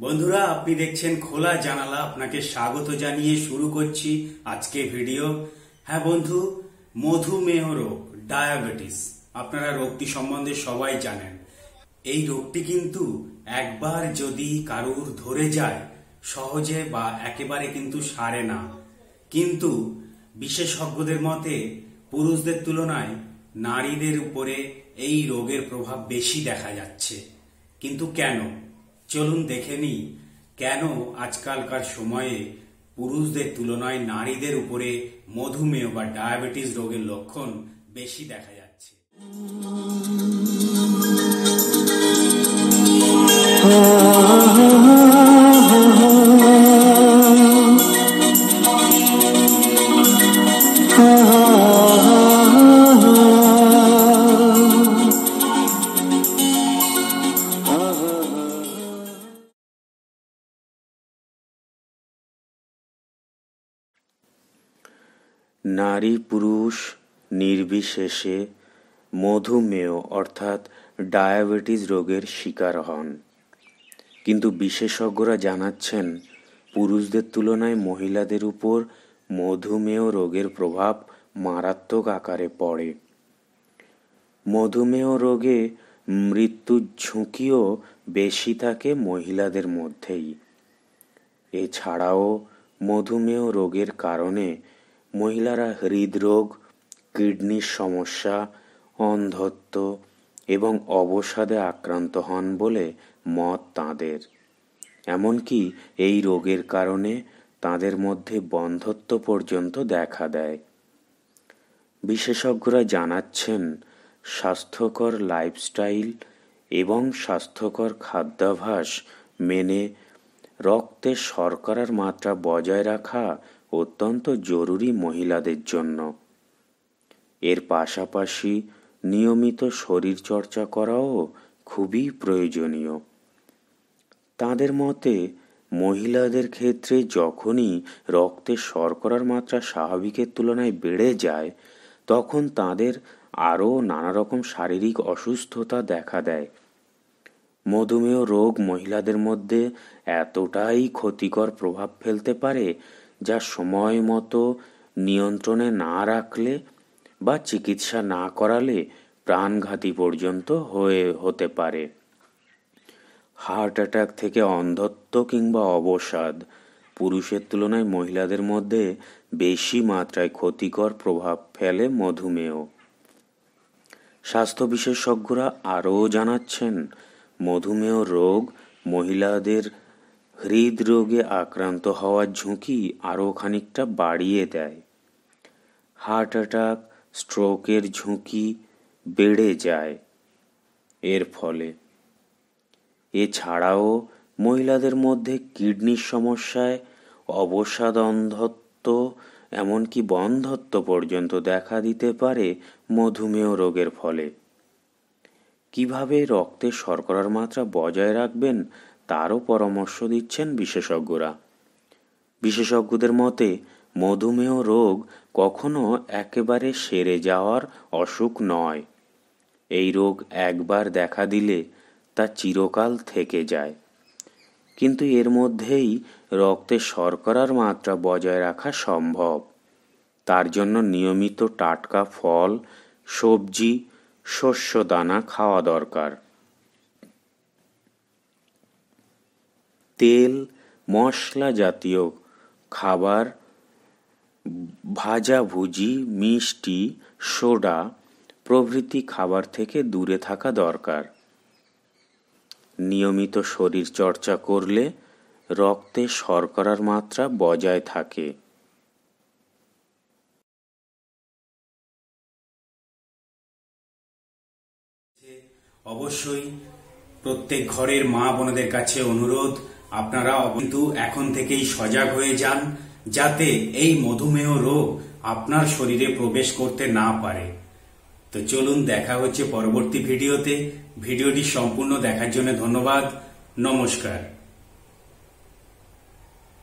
বন্ধুরা, আপনি দেখছেন খোলা জানালা। আপনাকে স্বাগত জানিয়ে শুরু করছি আজকে ভিডিও। হ্যাঁ বন্ধু মধুমেহ রোগ, ডায়াবেটিস। আপনারা রোগটি সম্বন্ধে সবাই জানেন। এই রোগটি কিন্তু একবার যদি কারুর ধরে যায়, সহজে বা একেবারে কিন্তু সারে না। কিন্তু বিশেষজ্ঞদের মতে, পুরুষদের তুলনায় নারীদের উপরে এই রোগের প্রভাব বেশি দেখা যাচ্ছে। কিন্তু কেন? চলুন দেখে নিই কেন আজকালকার সময়ে পুরুষদের তুলনায় নারীদের উপরে মধুমেহ বা ডায়াবেটিস রোগের লক্ষণ বেশি দেখা যাচ্ছে। নারী পুরুষ নির্বিশেষে মধুমেহ, অর্থাৎ ডায়াবেটিস রোগের শিকার হন। কিন্তু বিশেষজ্ঞরা জানাচ্ছেন, পুরুষদের তুলনায় মহিলাদের উপর মধুমেহ রোগের প্রভাব মারাত্মক আকারে পড়ে। মধুমেহ রোগে মৃত্যুর ঝুঁকিও বেশি থাকে মহিলাদের মধ্যেই। এছাড়াও মধুমেহ রোগের কারণে মহিলারা হৃদরোগ, কিডনির সমস্যা, অন্ধত্ব এবং অবসাদে আক্রান্ত হন বলে মত তাঁদের। এমনকি এই রোগের কারণে তাদের মধ্যে বন্ধত্ব পর্যন্ত দেখা দেয়। বিশেষজ্ঞরা জানাচ্ছেন, স্বাস্থ্যকর লাইফস্টাইল এবং স্বাস্থ্যকর খাদ্যাভ্যাস মেনে রক্তে শর্করার মাত্রা বজায় রাখা অত্যন্ত জরুরি মহিলাদের জন্য। এর পাশাপাশি নিয়মিত শরীরচর্চা করাও খুবই প্রয়োজনীয়। তাদের মতে, মহিলাদের ক্ষেত্রে যখনই রক্তে শর্করার মাত্রা স্বাভাবিকের তুলনায় বেড়ে যায়, তখন তাদের আরও নানা রকম শারীরিক অসুস্থতা দেখা দেয়। মধুমেহ রোগ মহিলাদের মধ্যে এতটাই ক্ষতিকর প্রভাব ফেলতে পারে যা সময় মতো নিয়ন্ত্রণে না রাখলে বা চিকিৎসা না করালে প্রাণঘাতী পর্যন্ত হয়ে, হতে পারে। হার্ট অ্যাটাক থেকে অন্ধত্ব কিংবা অবসাদ পুরুষের তুলনায় মহিলাদের মধ্যে বেশি মাত্রায় ক্ষতিকর প্রভাব ফেলে মধুমেহ। স্বাস্থ্য বিশেষজ্ঞরা আরও জানাচ্ছেন, মধুমেহ রোগ মহিলাদের হৃদরোগে আক্রান্ত হওয়ার ঝুঁকি আরও খানিকটা বাড়িয়ে দেয়। হার্ট অ্যাটাক, স্ট্রোকের ঝুঁকি বেড়ে যায় এর ফলে। এছাড়াও মহিলাদের মধ্যে কিডনির সমস্যায় অবসাদ অন্ধত্ব এমনকি বন্ধত্ব পর্যন্ত দেখা দিতে পারে মধুমেহ রোগের ফলে। কীভাবে রক্তে শর্করার মাত্রা বজায় রাখবেন তারও পরামর্শ দিচ্ছেন বিশেষজ্ঞরা। বিশেষজ্ঞদের মতে, মধুমেহ রোগ কখনো একেবারে সেরে যাওয়ার অসুখ নয়। এই রোগ একবার দেখা দিলে তা চিরকাল থেকে যায়। কিন্তু এর মধ্যেই রক্তে শর্করার মাত্রা বজায় রাখা সম্ভব। তার জন্য নিয়মিত টাটকা ফল, সবজি শস্য দানা খাওয়া দরকার। তেল, মশলা জাতীয় খাবার ভাজাভুজি মিষ্টি, সোডা প্রভৃতি খাবার থেকে দূরে থাকা দরকার। নিয়মিত শরীর চর্চা করলে রক্তে শর্করার মাত্রা বজায় থাকে। অবশ্যই প্রত্যেক ঘরের মা বোনদের কাছে অনুরোধ আপনারা কিন্তু এখন থেকেই সজাগ হয়ে যান যাতে এই মধুমেহ রোগ আপনার শরীরে প্রবেশ করতে না পারে। তো চলুন দেখা হচ্ছে পরবর্তী ভিডিওতে। ভিডিওটি সম্পূর্ণ দেখার জন্য ধন্যবাদ। নমস্কার।